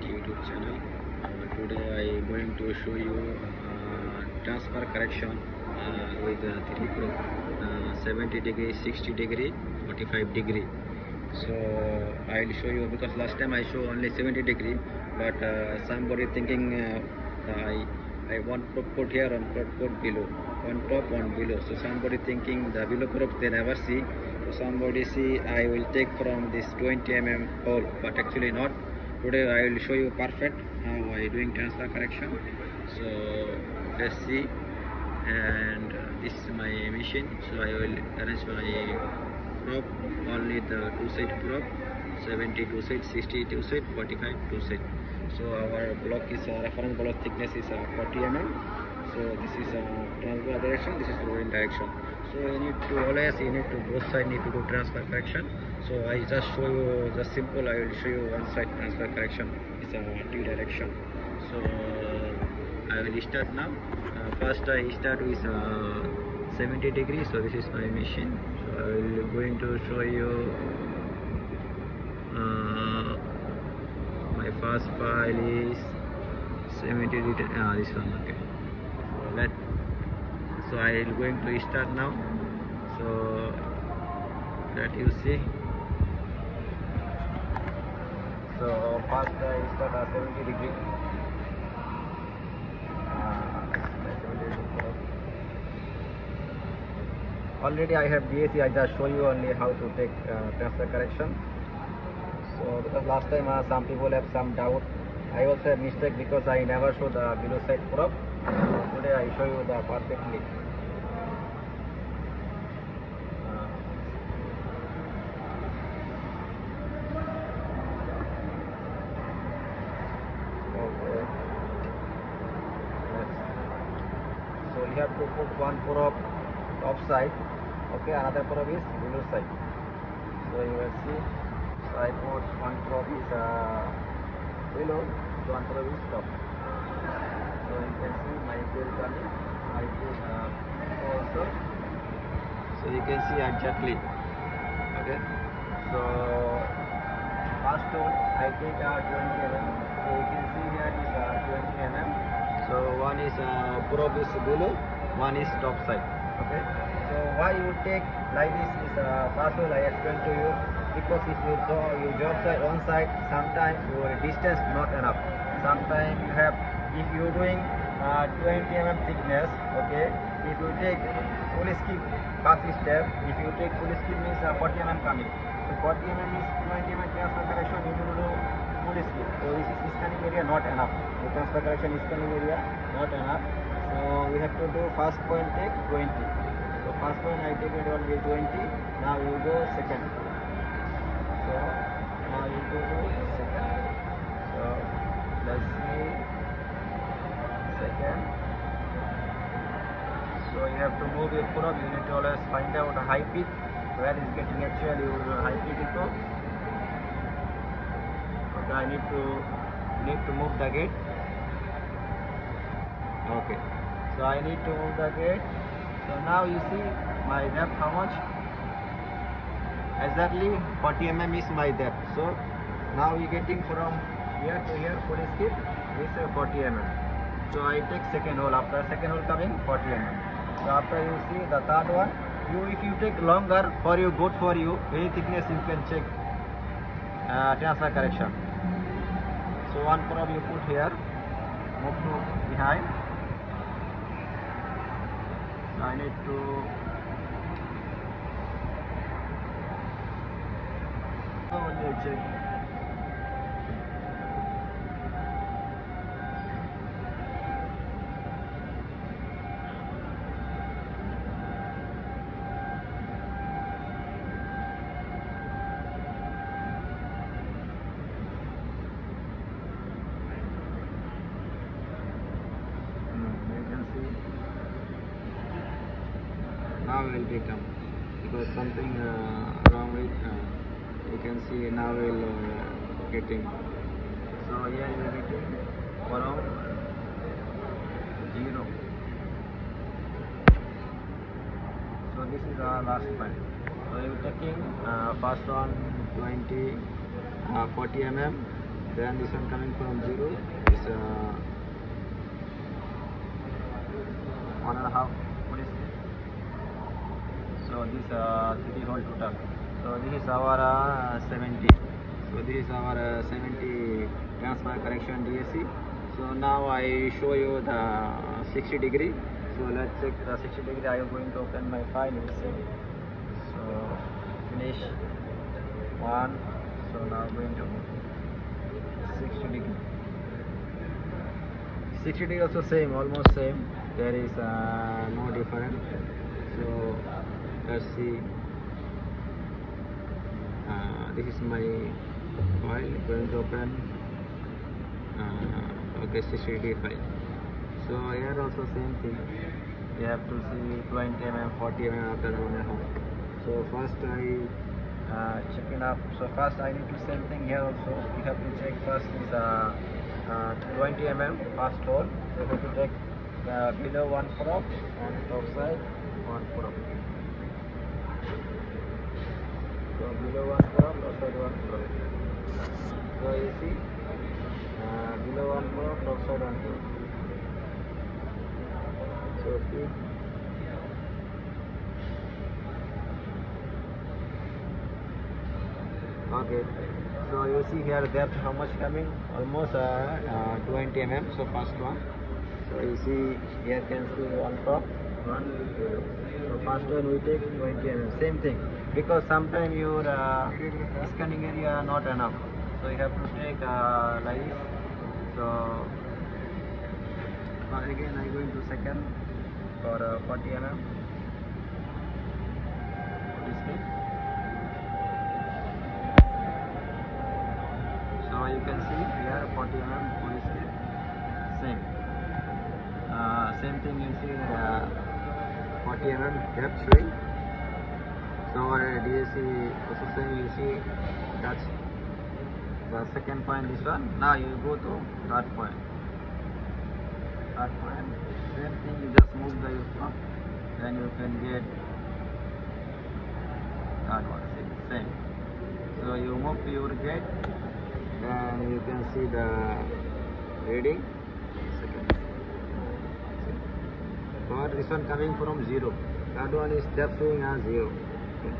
YouTube channel. Uh, today I am going to show you uh, transfer correction uh, with uh, 3 Pro uh, 70 degree, 60 degree, 45 degree. So I will show you because last time I show only 70 degree, but uh, somebody thinking uh, I I want to put here and put, put below, on top, one below. So somebody thinking the below prop they never see. So somebody see I will take from this 20 mm hole, but actually not. Today I will show you perfect how I doing transfer correction. So let's see. And uh, this is my machine. So I will arrange my prop only the two side prop 70 two side 60 two side 45 two side so our block is uh, reference block thickness is uh, 40 mm so this is uh, transfer direction this is rolling direction so you need to always you need to both side need to do transfer correction. So i just show you just simple i will show you one side transfer correction. It's a t direction. So i will start now. Uh, first i start with uh, 70 degrees. So this is my machine. So i will going to show you uh, my first file is 70 detail ah this one okay. So let so i am going to start now. So that you see. So first i start at 70 degree. 70 degree. already I have DAC I just show you only how to take uh, transfer correction. So because last time uh, some people have some doubt. I also have mistake because I never show the below side prop so today I show you the perfectly Uh, okay Yes. so you have to put one prop top side okay another prop is below side. So you will see so I put one prop is uh, below so one prop is top. So you can see my tail coming I put uh, also. So you can see exactly okay. So first one I take uh, 20 mm. So you can see here is uh, 20 mm. So one is uh, probe is below one is top side. Okay. So why you take like this is uh, first of I explain to you. Because if you do you job side on side sometimes your distance not enough. Sometimes you have if you doing uh, 20 mm thickness okay. If you take full skip first step if you take full skip means uh, 40 mm coming. So 40 mm is 20 mm transfer correction you need to do full skip. So this is scanning area not enough. The transfer correction scanning area not enough so we have to do first point take 20 so first point I take it only 20 now you go second. So now you go to second. So let's see. Second. So you have to move your probe you need to always find out a high peak. Where is getting actually your high peak into okay I need to need to move the gate. Okay so I need to move the gate so now you see my depth how much exactly 40 mm is my depth so now you getting from here to here full skip this is 40 mm so I take second hole after second hole coming 40 mm so after you see the third one you if you take longer for you good for you any thickness you can check uh, transfer correction so one probe you put here move to behind I need to check Mm, you can see will become because something uh, wrong with uh, you can see now we'll uh, getting. So here you are getting from zero. So this is our last point. So you taking uh, first one 20 uh, 40 mm then this one coming from zero is uh, one and a half so this uh, three hole total so this is our uh, 70 so this is our uh, 70 transfer correction DAC so now I show you the 60 degree. So let's check the 60 degree. I am going to open my file? So finish. One. So now I'm going to 60 degree. 60 degree also same almost same. There is uh, no difference. So let's see. Uh, this is my file going to open. Uh, okay 60 degree file. So here also same thing. You have to see 20 mm 40 mm after one and a half so first I uh, check it up. So first I need to same thing here also. You have to check first is uh, uh, 20 mm first hole so you have to take uh, below one prop on top side one prop so below one prop outside one prop so you see uh, below one prop outside one prop so keep okay. So you see here depth how much coming? Almost uh, uh, 20 mm so first one. So you see here can see one top one so first one we take 20 mm same thing. Because sometimes your uh, scanning area not enough. So you have to take uh, like this. so uh, again I going to second for uh, 40 mm so you can see here 40 mm clip same. Uh, same thing you see uh, 40 mm depth showing so our DAC also same you see that's the second point this one. Now you go to third point. Third point same thing you just move the up then you can get third one see, same. So you move to your gate then you can see the reading second for this one coming from zero. That one is depth showing as zero. Okay.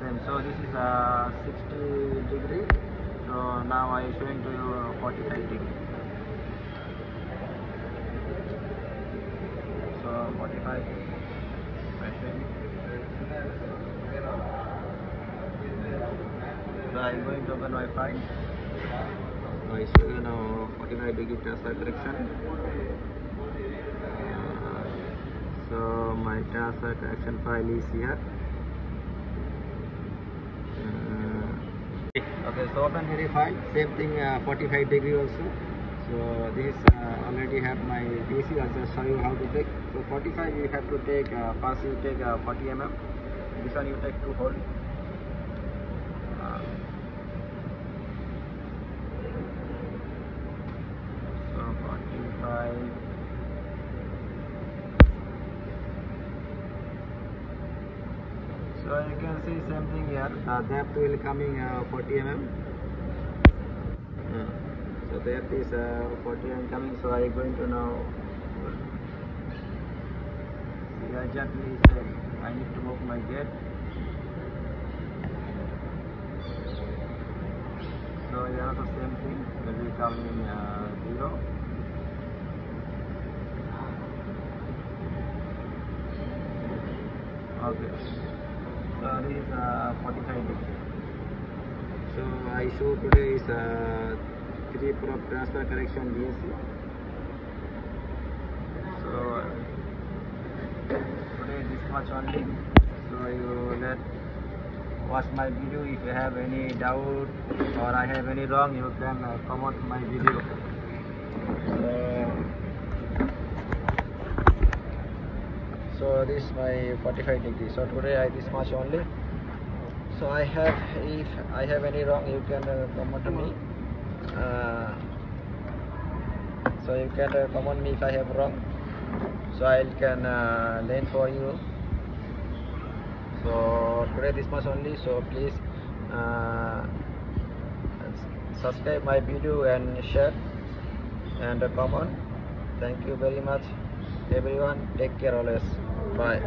same. So this is a 60 degree. So now I showing to you 45 degree. So 45 I showing so I'm going to open my file I show you now 45 degree transfer correction Uh, so my transfer correction file is here. Uh, okay so open very file. Same thing uh, 45 degree also. So this uh, already have my DC I'll just show you how to take. So 45 you have to take uh, first you take uh, 40 mm this one you take two hole uh, so 45 So you can see same thing here. The depth will coming uh, 40 mm. Uh, so depth is uh, 40 mm coming. So I going to now. See, I gently say I need to move my gate. So here also same thing. Will be coming uh, zero. Okay. So is uh, 45 degree. So I show today is uh, three prop transfer correction DAC. So today this much only. So you let watch my video. If you have any doubt or I have any wrong, you can uh, comment my video. So, so this is my 45 degree. So today i this much only. So i have if i have any wrong you can uh, to me. Uh, so you can uh, comment me if i have wrong. So i can uh, learn for you. So today this much only. So please uh, subscribe my video and share. And comment thank you very much. Everyone take care always bye